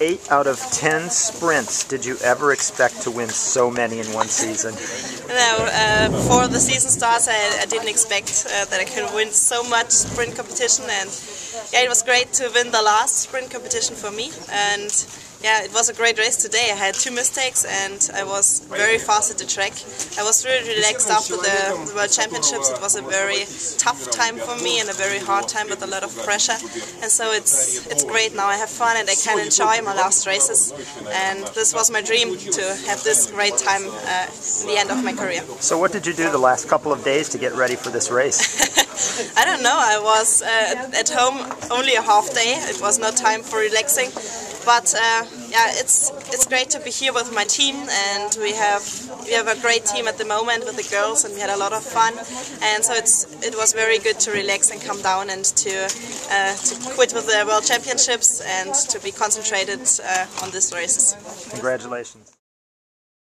eight out of ten sprints. Did you ever expect to win so many in one season? No, uh, before the season starts, I, I didn't expect uh, that I could win so much sprint competition, and yeah, it was great to win the last sprint competition for me. And yeah, it was a great race today. I had two mistakes and I was very fast at the track. I was really relaxed after the World Championships. It was a very tough time for me and a very hard time with a lot of pressure. And so it's it's great now. I have fun and I can enjoy my last races. And this was my dream to have this great time uh, in the end of my career. So what did you do the last couple of days to get ready for this race? I don't know. I was uh, at home only a half day. It was no time for relaxing. But uh, yeah, it's it's great to be here with my team, and we have we have a great team at the moment with the girls, and we had a lot of fun. And so it's it was very good to relax and come down and to uh, to quit with the World Championships and to be concentrated uh, on these races. Congratulations.